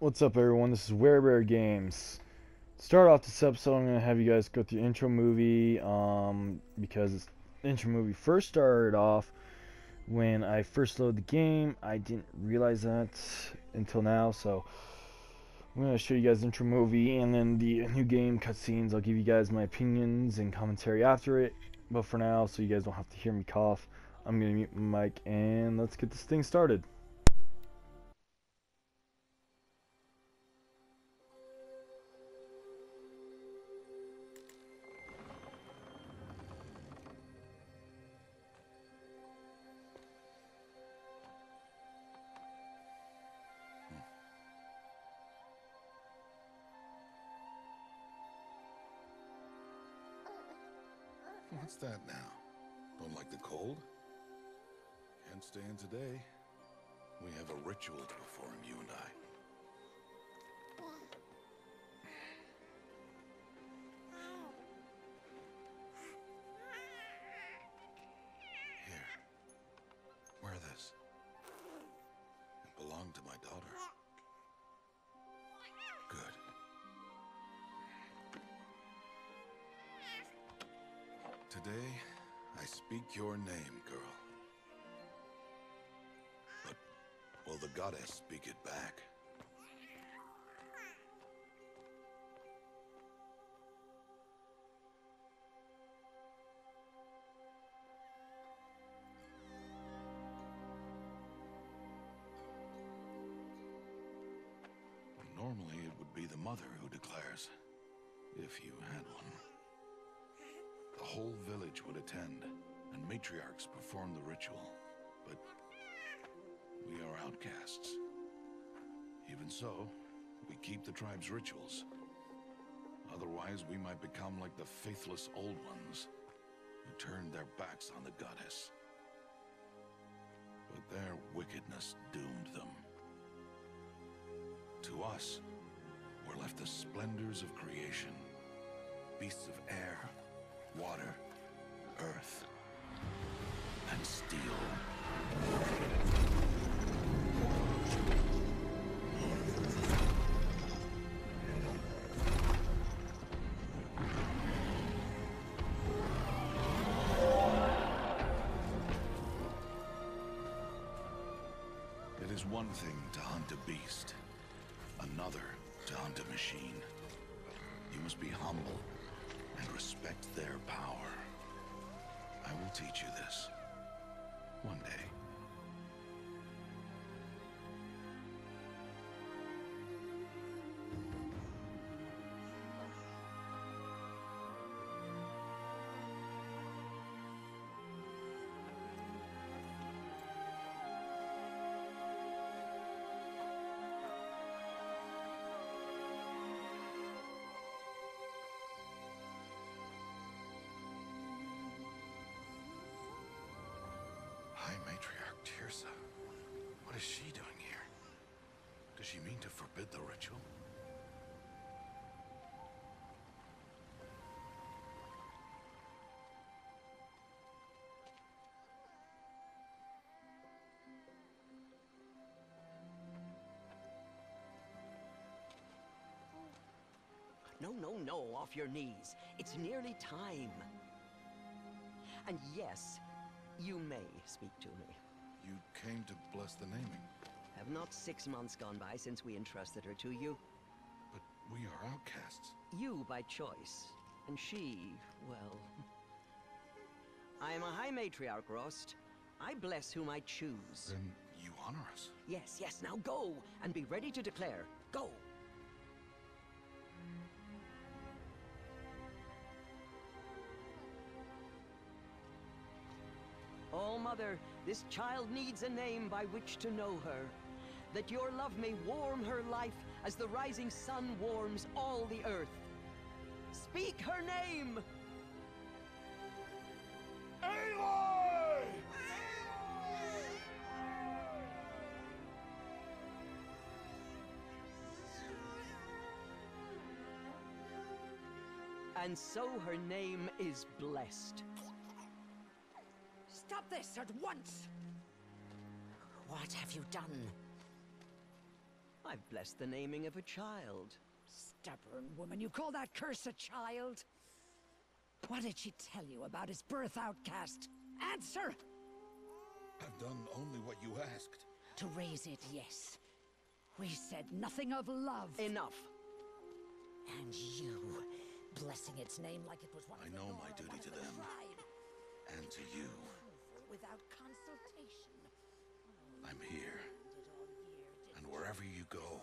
What's up, everyone? This is Rare Rare Games. Start off this episode, I'm gonna have you guys go through intro movie, um, because the intro movie first started off when I first loaded the game. I didn't realize that until now, so I'm gonna show you guys intro movie and then the new game cutscenes. I'll give you guys my opinions and commentary after it. But for now, so you guys don't have to hear me cough, I'm gonna mute my mic and let's get this thing started. Today, I speak your name, girl. But will the goddess speak it back? And matriarchs perform the ritual. But we are outcasts. Even so, we keep the tribe's rituals. Otherwise, we might become like the faithless old ones, who turned their backs on the goddess. But their wickedness doomed them. To us, were left the splendors of creation, beasts of air, water, earth, and steel. It is one thing to hunt a beast, another to hunt a machine. You must be humble and respect their power. I will teach you this. One day. Does she mean to forbid the ritual? No, no, no, off your knees. It's nearly time. And yes, you may speak to me. You came to bless the naming, Have not six months gone by since we entrusted her to you? but we are outcasts. You by choice, and she, well... I am a High Matriarch, Rost. I bless whom I choose. Then you honor us. Yes, yes, now go, and be ready to declare. Go! Oh, Mother, this child needs a name by which to know her. That your love may warm her life as the rising sun warms all the earth. Speak her name! Aloy! And so her name is blessed. Stop this at once! What have you done? I've blessed the naming of a child. Stubborn woman, you call that curse a child? What did she tell you about his birth outcast? Answer! I've done only what you asked. To raise it, yes. We said nothing of love. Enough. And you, blessing its name like it was one I of the know my duty to the them. tribe. And to you, Without consultation. I'm here. Wherever you go,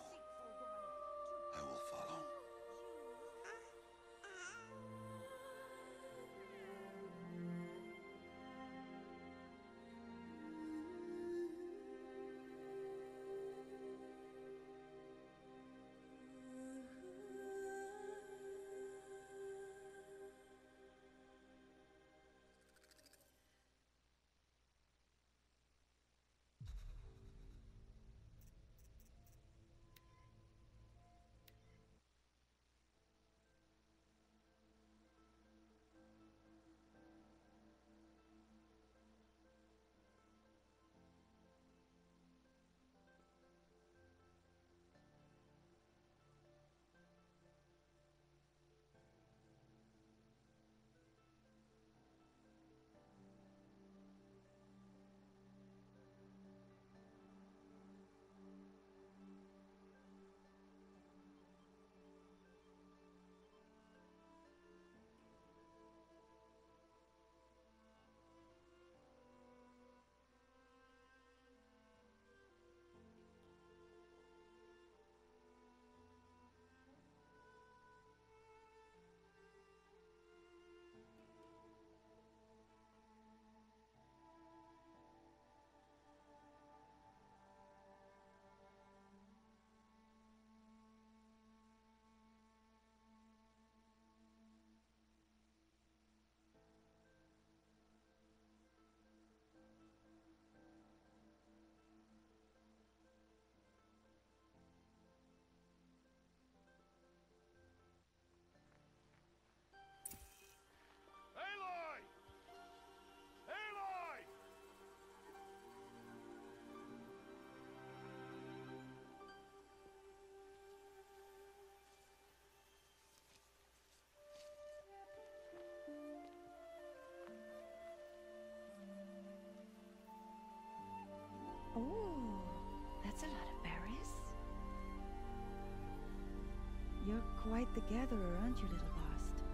quite the gatherer, aren't you, little Bast?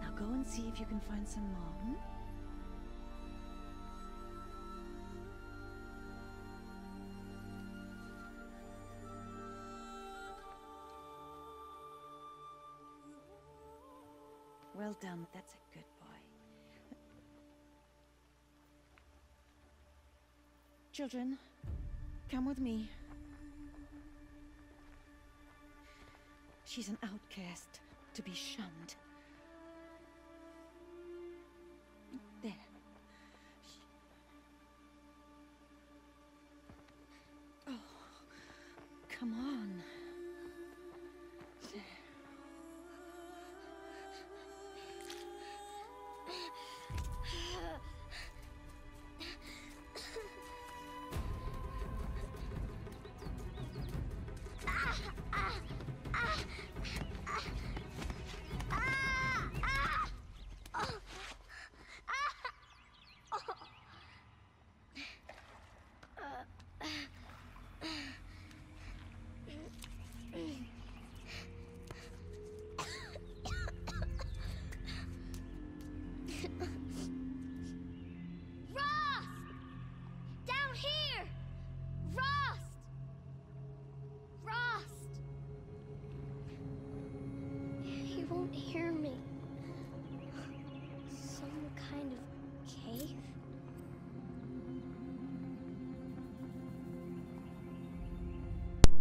Now go and see if you can find some more. hmm? Well done. That's a good boy. Children, come with me. She's an outcast, to be shunned.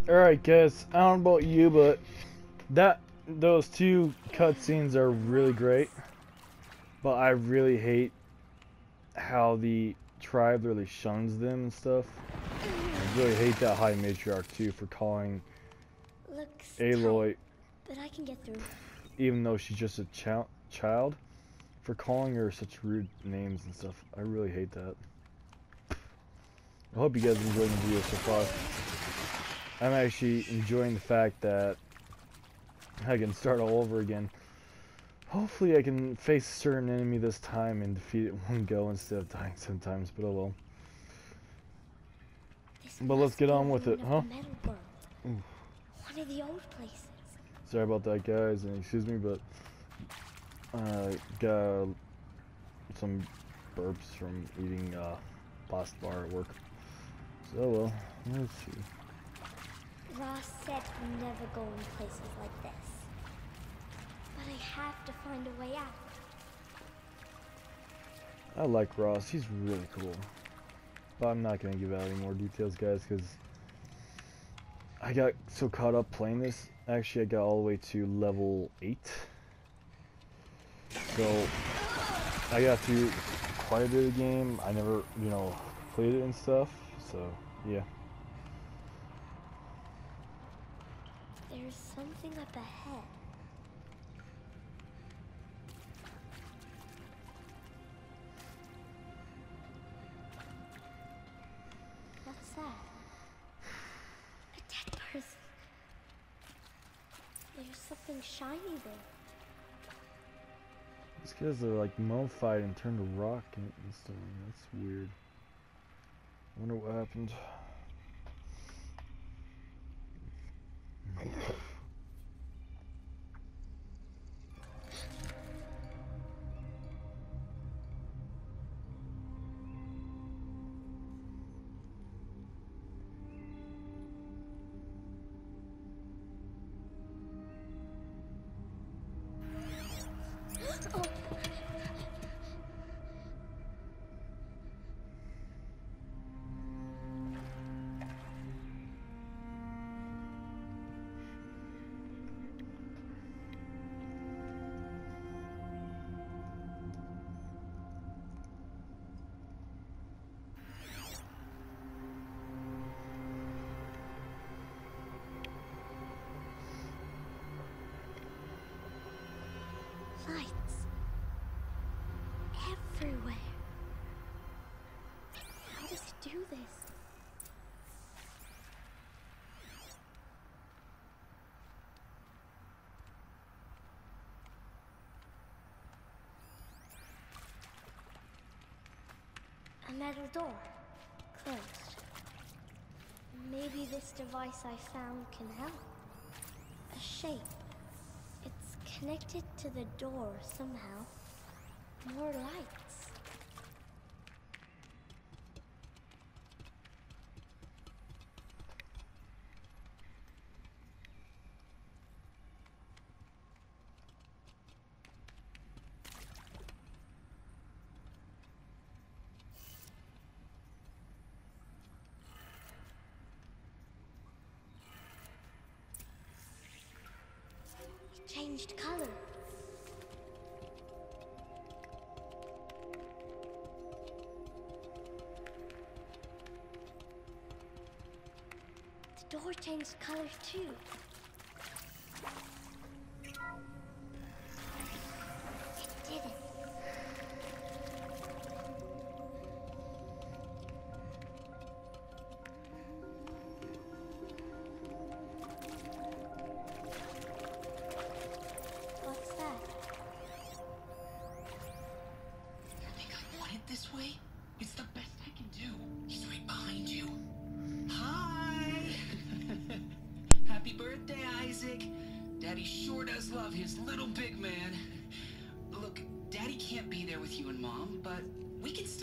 Alright guys, I don't know about you, but that those two cutscenes are really great. But I really hate how the tribe really shuns them and stuff. I really hate that High Matriarch too for calling Looks Aloy, tight, but I can get through. even though she's just a chil- child, for calling her such rude names and stuff. I really hate that. I hope you guys enjoyed the video so far. I'm actually enjoying the fact that I can start all over again. Hopefully I can face a certain enemy this time and defeat it in one go instead of dying sometimes, but oh well. This But let's get on with it, huh? of the Metal world. Oof. One of the old places. Sorry about that, guys, and excuse me, but I got some burps from eating uh, pasta bar at work. So, well, let's see. Rost said we never go in places like this. But I have to find a way out. I like Ross. He's really cool. But I'm not going to give out any more details, guys, because I got so caught up playing this. Actually, I got all the way to level 8. So, I got through quite a bit of the game. I never, you know, played it and stuff. So, yeah. There's something up ahead. What's that? A dead person. There's something shiny there. These guys are like mummified and turned to rock and stuff. That's weird. I wonder what happened. Metal door. Closed. Maybe this device I found can help. A shape. It's connected to the door somehow. More lights. It changed color. The door changed color too.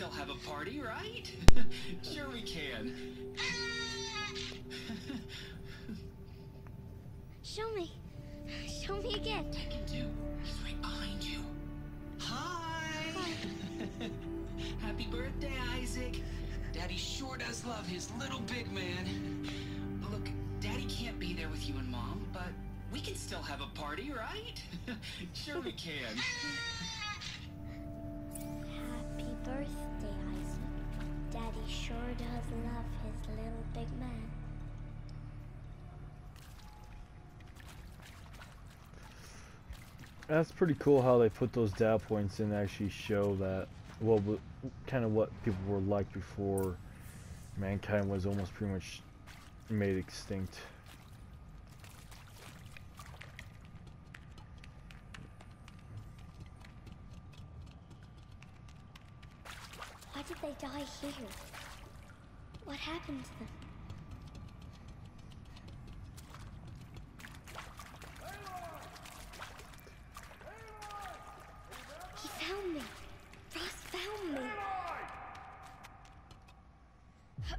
Still have a party, right? sure we can. Show me. Show me again. I can do. He's right behind you. Hi! Happy birthday, Isaac. Daddy sure does love his little big man. Look, Daddy can't be there with you and Mom, but we can still have a party, right? sure we can. Happy birthday. Daddy sure does love his little big man. That's pretty cool how they put those data points in to actually show that, well, kind of what people were like before mankind was almost pretty much made extinct. Why did they die here? What happened to them? He found me. Rost found me. Oh,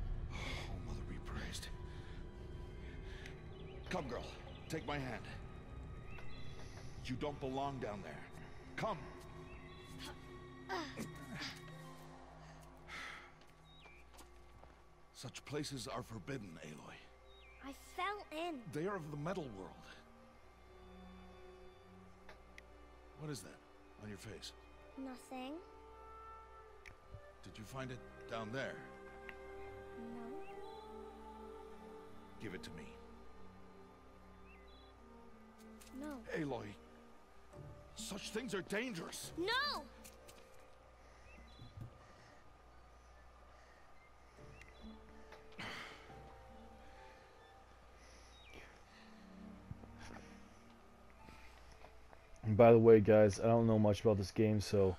Mother be praised. Come, girl. Take my hand. You don't belong down there. Come. Places are forbidden, Aloy. I fell in. They are of the metal world. What is that on your face? Nothing. Did you find it down there? No. Give it to me. No. Aloy, such things are dangerous. No! And by the way, guys, I don't know much about this game, so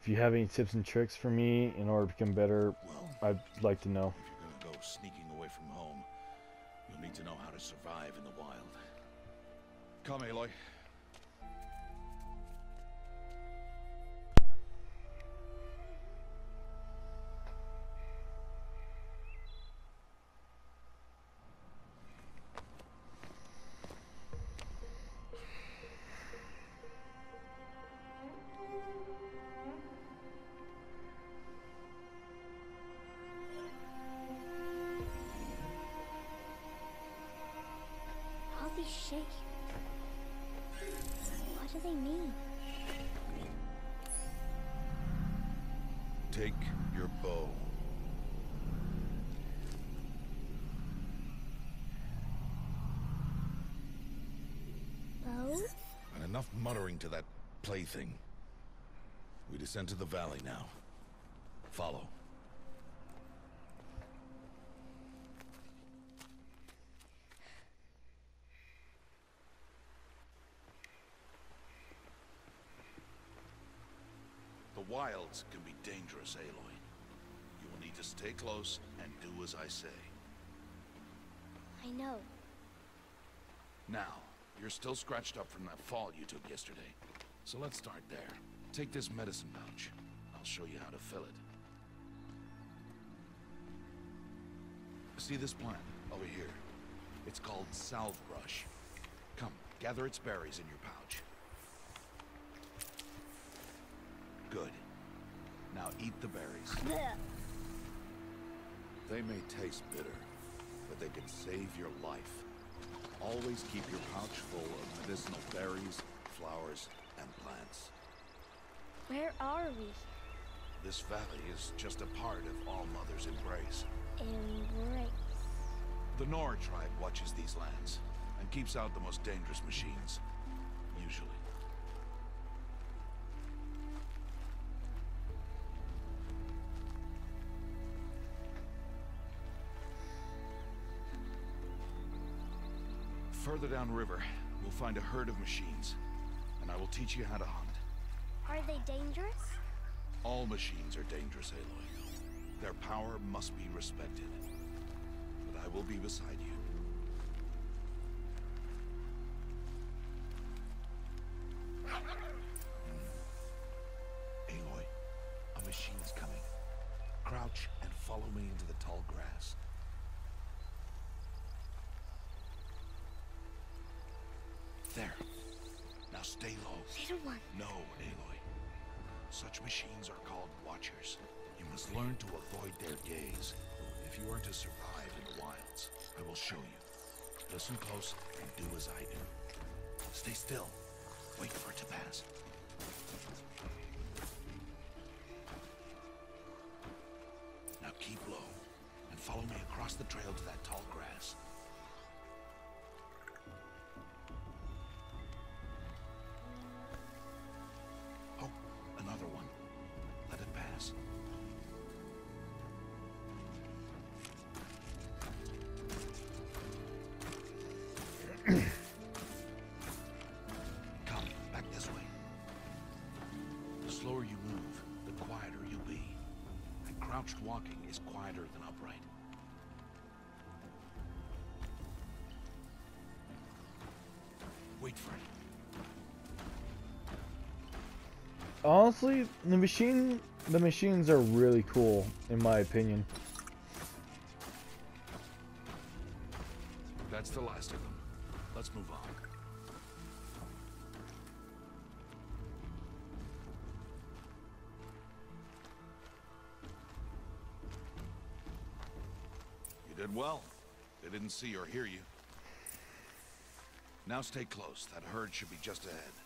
if you have any tips and tricks for me in order to become better, I'd like to know. if you're gonna go sneaking away from home, you'll need to know how to survive in the wild. Come, Aloy. Muttering to that plaything. We descend to the valley now. Follow. The wilds can be dangerous, Aloy. You will need to stay close and do as I say. I know. Now, you're still scratched up from that fall you took yesterday. So let's start there. Take this medicine pouch. I'll show you how to fill it. See this plant over here? It's called salve brush. Come, gather its berries in your pouch. Good. Now eat the berries. They may taste bitter, but they can save your life. Always keep your pouch full of medicinal berries, flowers, and plants. Where are we? This valley is just a part of All Mother's embrace. Embrace. The Nora tribe watches these lands and keeps out the most dangerous machines. Further downriver, we'll find a herd of machines, and I will teach you how to hunt. Are they dangerous? All machines are dangerous, Aloy. Their power must be respected. But I will be beside you. Hmm. Aloy, a machine's coming. Crouch and follow me into the tall grass. Stay low. Little one. No, Aloy. Such machines are called Watchers. You must learn to avoid their gaze. If you are to survive in the wilds, I will show you. Listen close and do as I do. Stay still. Wait for it to pass. Now keep low and follow me across the trail to that tall crouched walking is quieter than upright. Wait for it. Honestly, the machine, the machines are really cool, in my opinion. That's the last of them. Let's move on. Did well. They didn't see or hear you. Now stay close. That herd should be just ahead.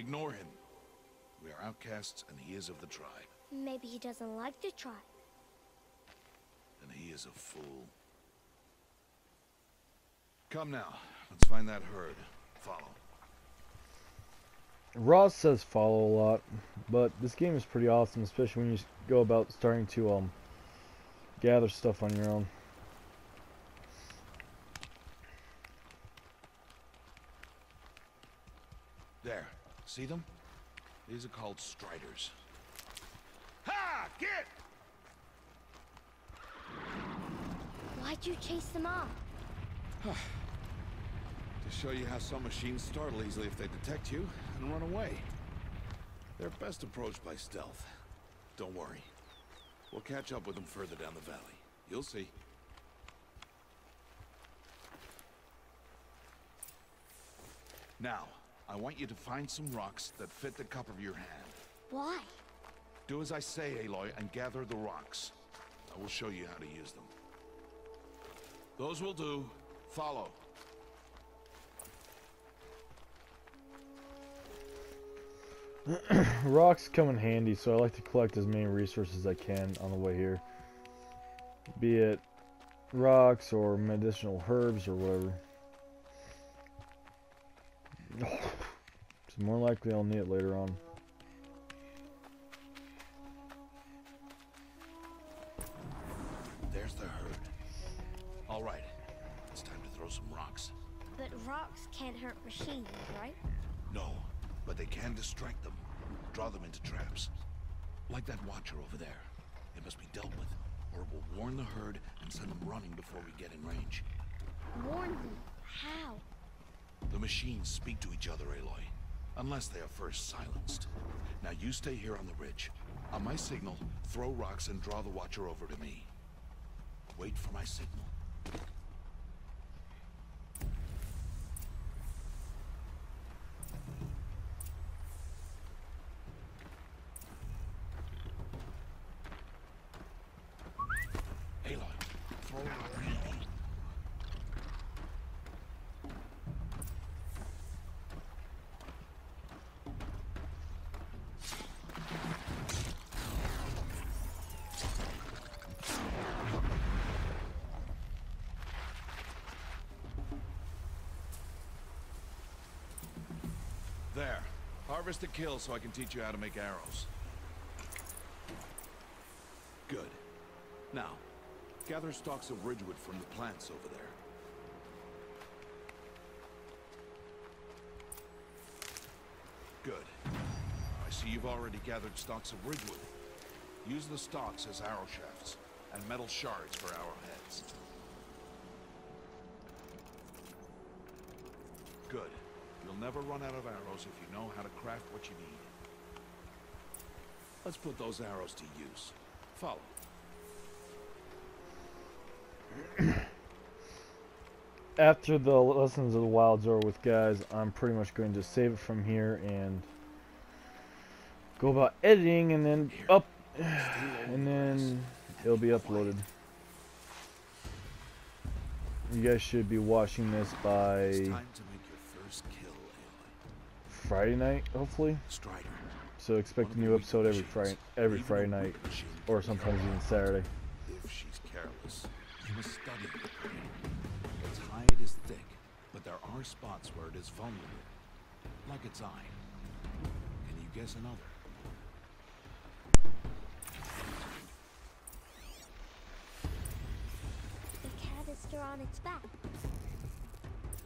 Ignore him. We are outcasts, and he is of the tribe. Maybe he doesn't like the tribe. And he is a fool. Come now. Let's find that herd. Follow. Ross says follow a lot, but this game is pretty awesome, especially when you go about starting to um gather stuff on your own. There. See them? These are called striders. Ha! Get! Why'd you chase them off? To show you how some machines startle easily if they detect you and run away. They're best approached by stealth. Don't worry. We'll catch up with them further down the valley. You'll see. Now, I want you to find some rocks that fit the cup of your hand. Why? Do as I say, Aloy, and gather the rocks. I will show you how to use them. Those will do. Follow. Rocks come in handy, so I like to collect as many resources as I can on the way here. Be it rocks or medicinal herbs or whatever. It's more likely I'll need it later on. There's the herd. All right. It's time to throw some rocks. But rocks can't hurt machines, right? No, but they can distract them. Draw them into traps. Like that watcher over there. It must be dealt with, or it will warn the herd and send them running before we get in range. Warn them. How? The machines speak to each other, Aloy. Unless they are first silenced. Now you stay here on the ridge. On my signal, throw rocks and draw the watcher over to me. Wait for my signal. Aloy, throw a rock at me. There. Harvest a kill so I can teach you how to make arrows. Good. Now, gather stalks of ridgewood from the plants over there. Good. I see you've already gathered stalks of ridgewood. Use the stalks as arrow shafts, and metal shards for arrowheads. Good. You'll never run out of arrows if you know how to craft what you need. Let's put those arrows to use. Follow. After the Lessons of the Wilds are with guys, I'm pretty much going to save it from here and go about editing and then up and then it'll be uploaded. You guys should be watching this by It's time to make your first kill, Aloy. Friday night, hopefully. Strider. So expect a new episode every. Friday, every Friday night, or sometimes even. Saturday. If she's careless, you must study the brain. Its hide is thick, but there are spots where it is vulnerable, like its eye. Can you guess another? The cat is still on its back.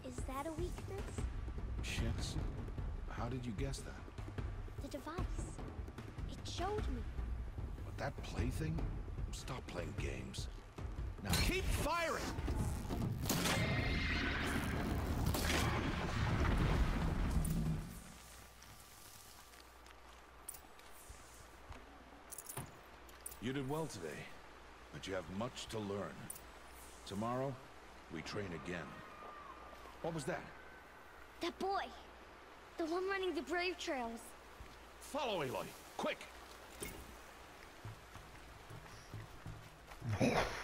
Is that a weakness? Yes. How did you guess that? The device. It showed me. But that plaything? Stop playing games. Now keep firing! You did well today, but you have much to learn. Tomorrow, we train again. What was that? That boy. The one running the brave trails. Follow Aloy, quick!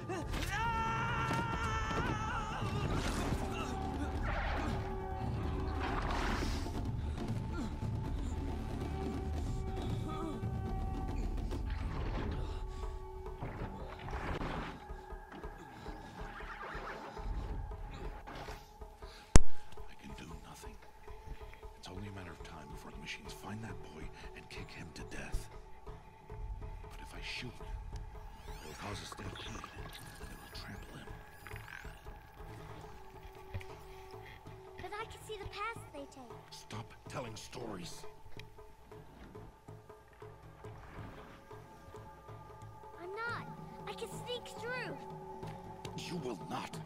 Stop telling stories. I'm not. I can sneak through. You will not.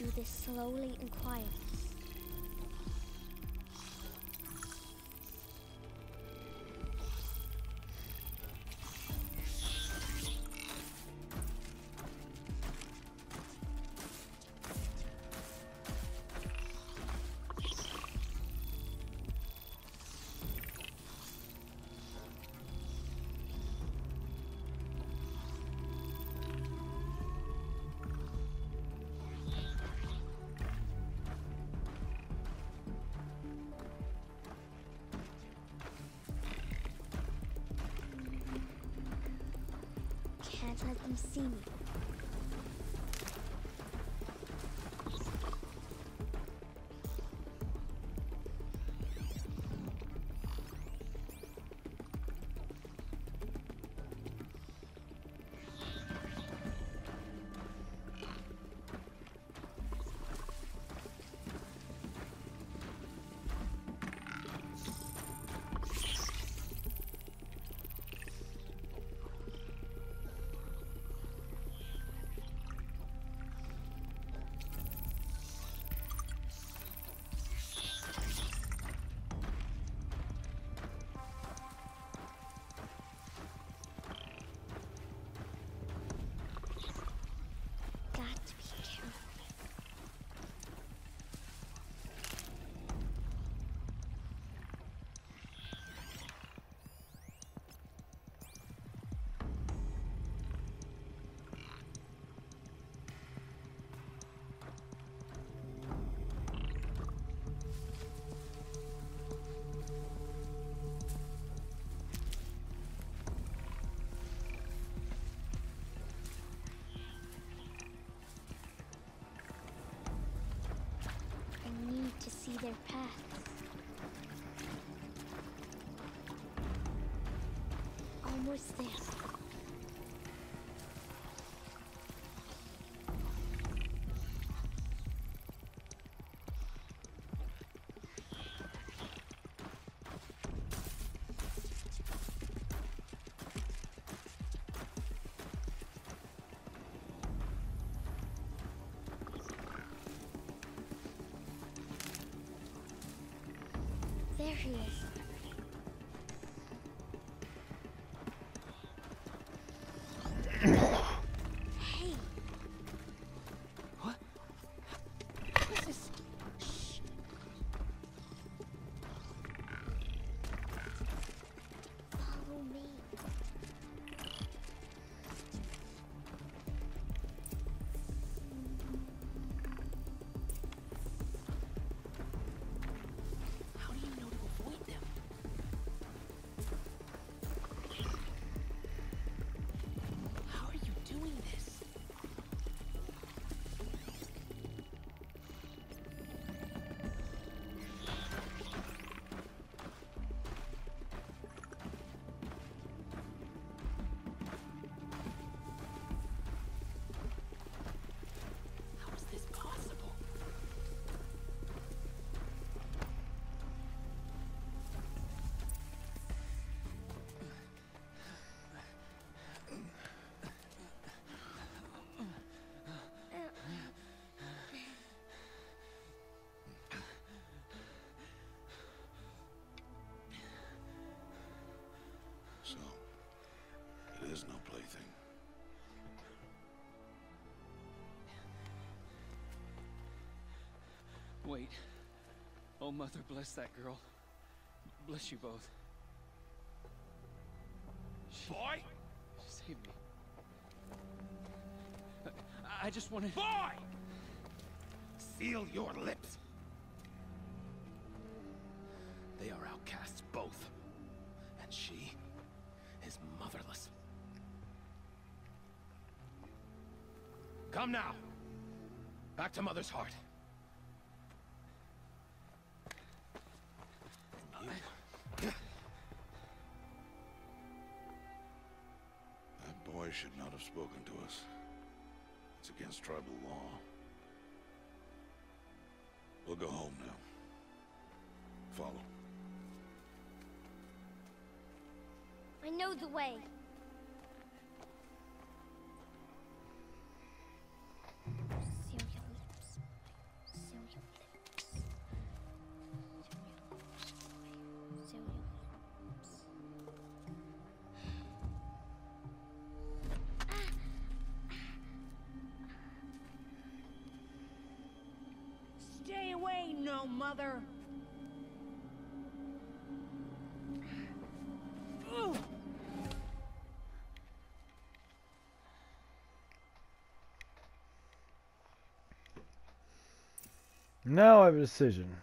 Do this slowly and quietly. Can't let them see me. Their paths. Almost there. There he is. Wait. Oh, Mother, bless that girl. Bless you both. She Boy! Save me. I, I just wanted. Boy! Seal your lips. They are outcasts, both. And she is motherless. Come now. Back to Mother's heart. Should not have spoken to us. It's against tribal law. We'll go home now. Follow. I know the way. Away, no mother. Now I have a decision.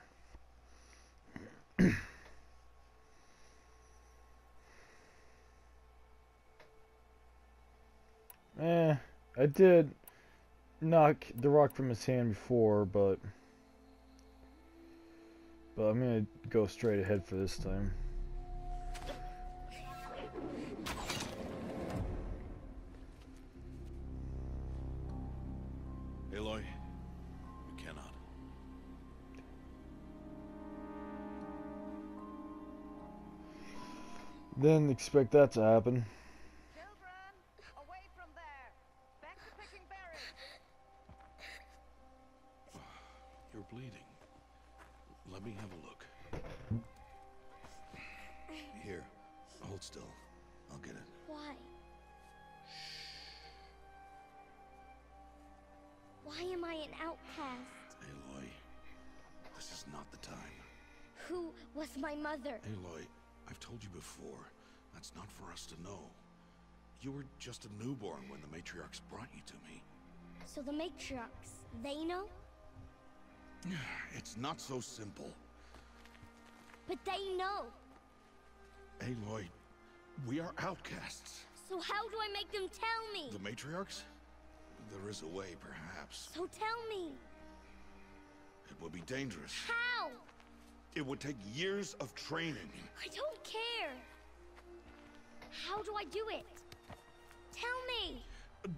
eh, I did knock the rock from his hand before, but but I'm gonna go straight ahead for this time. Aloy, you cannot. Didn't expect that to happen. Us to know. You were just a newborn when the matriarchs brought you to me. So the matriarchs, they know? It's not so simple. But they know. Aloy, we are outcasts. So how do I make them tell me? The matriarchs? There is a way, perhaps. So tell me. It would be dangerous. How? It would take years of training. I don't care. How do I do it? Tell me.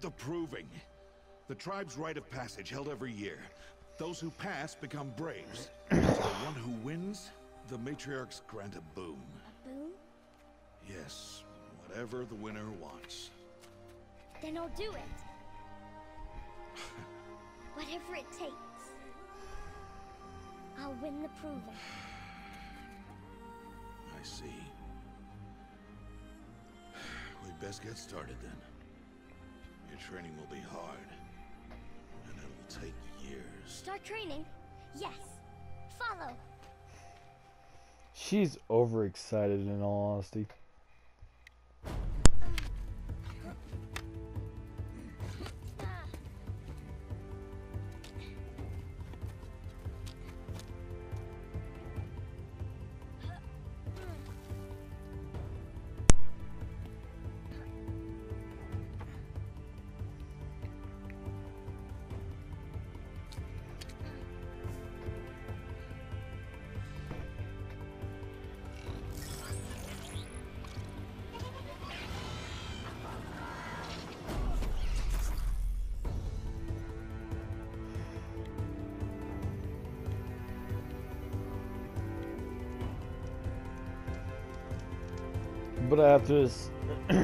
The proving. The tribe's rite of passage held every year. Those who pass become braves. the one who wins, the matriarchs grant a boon. A boon? Yes, whatever the winner wants. Then I'll do it. Whatever it takes. I'll win the proving. I see. We'd best get started then. Your training will be hard. And it'll take years. Start training? Yes. Follow. She's overexcited in all honesty. But after this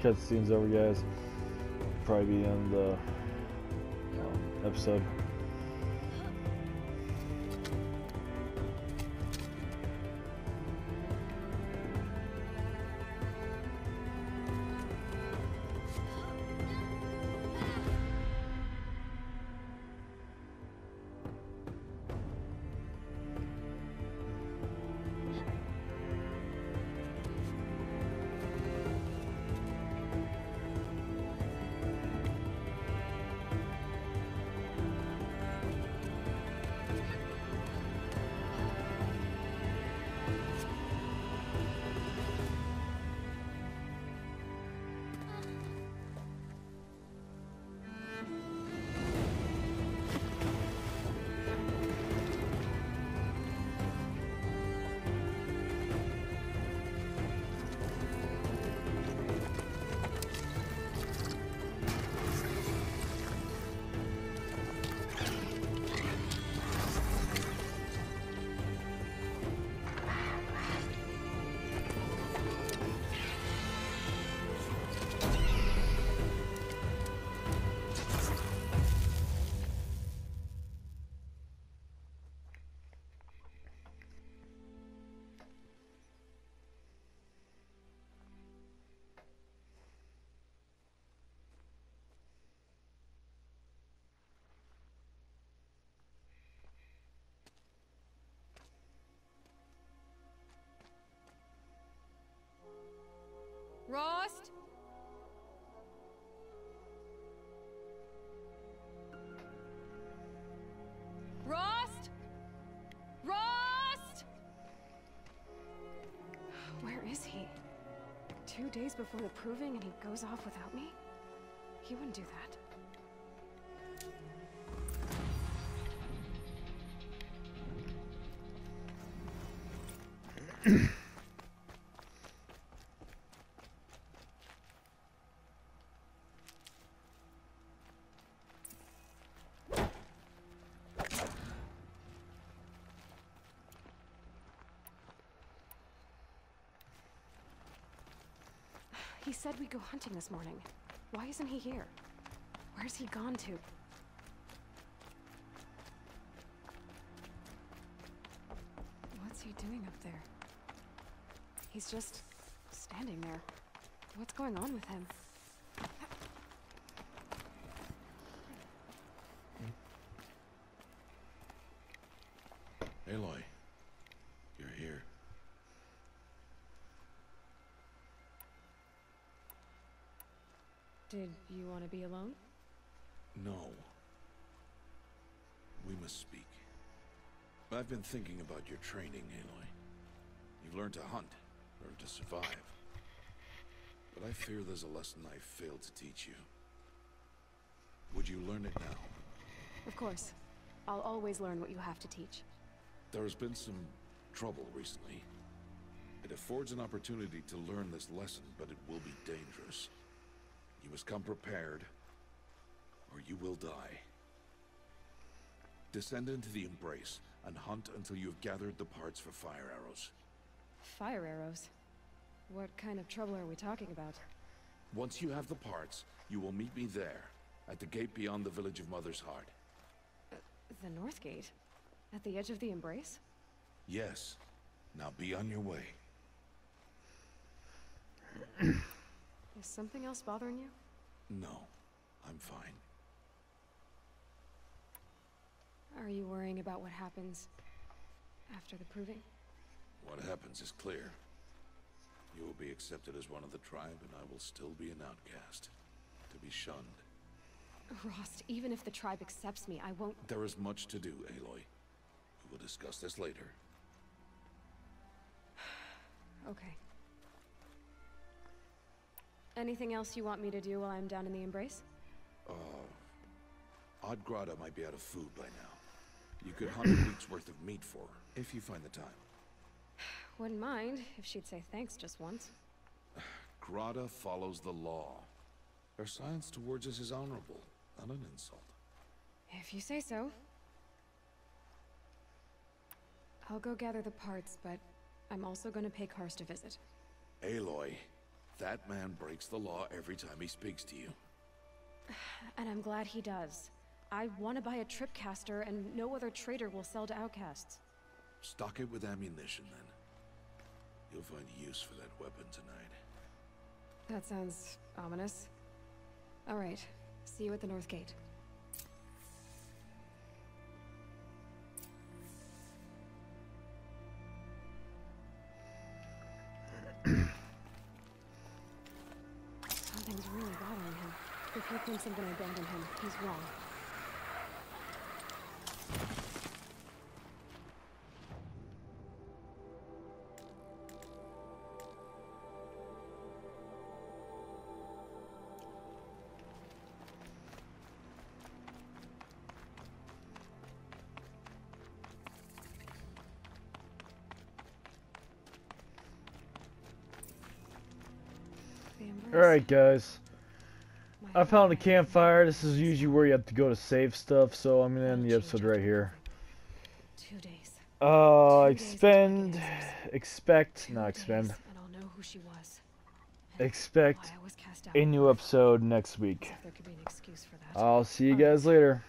cutscene's over, guys, probably be the um, episode. Days before the proving and he goes off without me? He wouldn't do that. He said we'd go hunting this morning. Why isn't he here? Where's he gone to? What's he doing up there? He's just standing there. What's going on with him? Aloy, you're here. Did you want to be alone? No. We must speak. I've been thinking about your training, Aloy. You've learned to hunt, learned to survive. But I fear there's a lesson I failed to teach you. Would you learn it now? Of course. I'll always learn what you have to teach. There has been some trouble recently. It affords an opportunity to learn this lesson, but it will be dangerous. You must come prepared, or you will die. Descend into the Embrace, and hunt until you have gathered the parts for fire arrows. Fire arrows? What kind of trouble are we talking about? Once you have the parts, you will meet me there, at the gate beyond the village of Mother's Heart. Uh, the North Gate? At the edge of the Embrace? Yes. Now be on your way. Is something else bothering you? No, I'm fine. Are you worrying about what happens after the proving? What happens is clear. You will be accepted as one of the tribe, and I will still be an outcast. To be shunned. Rost, even if the tribe accepts me, I won't- There is much to do, Aloy. We will discuss this later. Okay. Anything else you want me to do while I'm down in the Embrace? Uh... Odd Grata might be out of food by now. You could hunt a week's worth of meat for her, if you find the time. Wouldn't mind if she'd say thanks just once. Grata follows the law. Her science towards us is honorable, not an insult. If you say so. I'll go gather the parts, but I'm also gonna pay Karst a visit. Aloy, that man breaks the law every time he speaks to you. And I'm glad he does. I want to buy a tripcaster, and no other trader will sell to outcasts. Stock it with ammunition, then. You'll find use for that weapon tonight. That sounds ominous. All right, see you at the North Gate. Thinks I'm gonna abandon him, he's wrong. Alright, guys. I found a campfire. This is usually where you have to go to save stuff, so I'm gonna end the episode right here. Two days. Uh, Two days until I expend, expect, not expend, days, and I'll know who she was. and expect why I was cast out. a new episode next week. There could be an excuse for that. I'll see you guys later.